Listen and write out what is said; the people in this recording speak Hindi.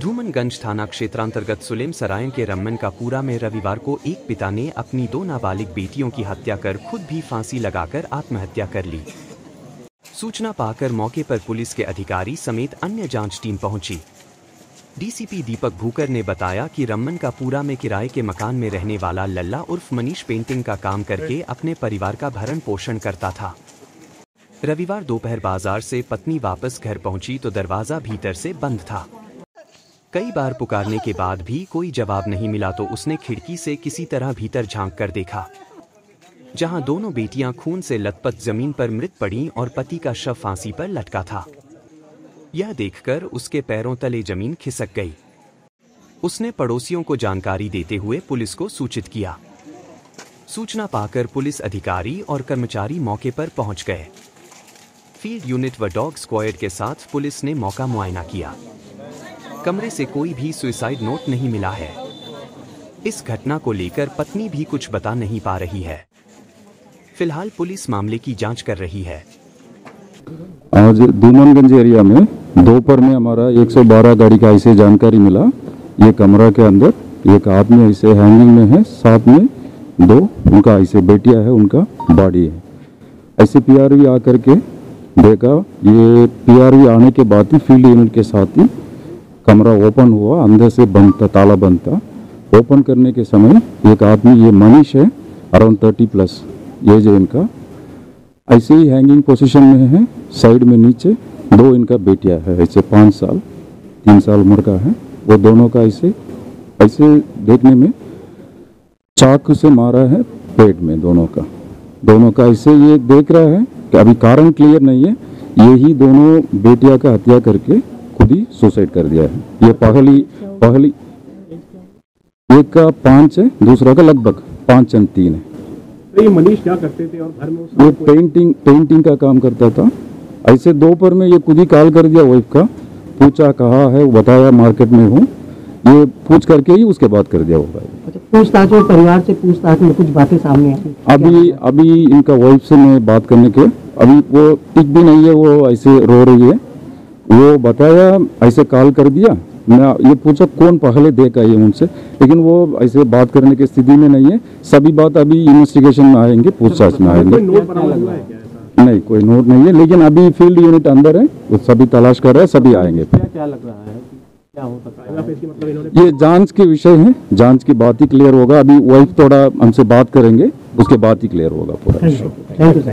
धूमनगंज थाना क्षेत्रांतर्गत सुलेम सराय के रमन का पूरा में रविवार को एक पिता ने अपनी दो नाबालिग बेटियों की हत्या कर खुद भी फांसी लगाकर आत्महत्या कर ली। सूचना पाकर मौके पर पुलिस के अधिकारी समेत अन्य जाँच टीम पहुँची। डीसीपी दीपक भूकर ने बताया कि रमन का पूरा में किराए के मकान में रहने वाला लल्ला उर्फ़ मनीष पेंटिंग का काम करके अपने परिवार का भरण पोषण करता था। रविवार दोपहर बाज़ार से पत्नी वापस घर पहुँची तो दरवाज़ा भीतर से बंद था। कई बार पुकारने के बाद भी कोई जवाब नहीं मिला तो उसने खिड़की से किसी तरह भीतर झाँक कर देखा, जहाँ दोनों बेटियाँ खून से लथपथ ज़मीन पर मृत पड़ी और पति का शव फांसी पर लटका था। यह देखकर उसके पैरों तले ज़मीन खिसक गई। उसने पड़ोसियों को जानकारी देते हुए पुलिस को सूचित किया। सूचना पाकर पुलिस अधिकारी और कर्मचारी मौके पर पहुँच गए। फ़ील्ड यूनिट व डॉग स्क्वाड के साथ पुलिस ने मौका मुआयना किया। कमरे से कोई भी सुइसाइड नोट नहीं मिला है। इस घटना को लेकर पत्नी भी कुछ बता नहीं पा रही है। फ़िलहाल पुलिस मामले की जाँच कर रही है। आज दूमनगंज एरिया में दोपहर में हमारा 112 गाड़ी का ऐसे जानकारी मिला। ये कमरा के अंदर एक आदमी ऐसे हैंगिंग में है, साथ में दो उनका ऐसे बेटिया है, उनका बॉडी है। ऐसे पीआरवी आकर के देखा, ये पीआरवी आने के बाद ही फ़ील्ड यूनिट के साथ ही कमरा ओपन हुआ, अंदर से बंद था, ताला बंद था। ओपन करने के समय एक आदमी, ये मनीष है अराउंड थर्टी प्लस एज है इनका। ऐसे ही हैंगिंग पोजीशन में है साइड में नीचे, दो इनका बेटिया है, ऐसे पाँच साल, तीन साल उम्र का है। वो दोनों का ऐसे ऐसे देखने में चाकू से मारा है, पेट में दोनों का। दोनों का ऐसे ये देख रहा है कि अभी कारण क्लियर नहीं है। यही दोनों बेटिया का हत्या करके खुद ही सुसाइड कर दिया है। ये पहली पहली एक का पाँच है दूसरा का लगभग पाँच एंड तीन है। तो ये मनीष क्या करते थे और घर में ये पेंटिंग पेंटिंग का काम करता था। ऐसे दोपहर में ये खुद ही कॉल कर दिया वाइफ का पूछा कहा है बताया मार्केट में हूँ। ये पूछ करके ही उसके बाद कर दिया होगा अच्छा पूछताछ में परिवार से पूछताछ में कुछ बातें सामने आई अभी अभी इनका वाइफ से मैं बात करने के अभी वो टिक भी नहीं है वो ऐसे रो रही है। वो बताया ऐसे कॉल कर दिया। मैं ये पूछा कौन पहले देखा ये उनसे? लेकिन वो ऐसे बात करने की स्थिति में नहीं है। सभी बात अभी इन्वेस्टिगेशन में आएँगे पूछताछ में आएँगे। है नहीं कोई नोट नहीं है। लेकिन अभी फ़ील्ड यूनिट अंदर है वो सभी तलाश कर रहे हैं सभी आएँगे। क्या क्या लग रहा है हो है? मतलब इन्होंने ये जाँच के विषय है। जाँच की बात ही क्लियर होगा। अभी वाइफ थोड़ा हमसे बात करेंगे उसके बाद ही क्लियर होगा पूरा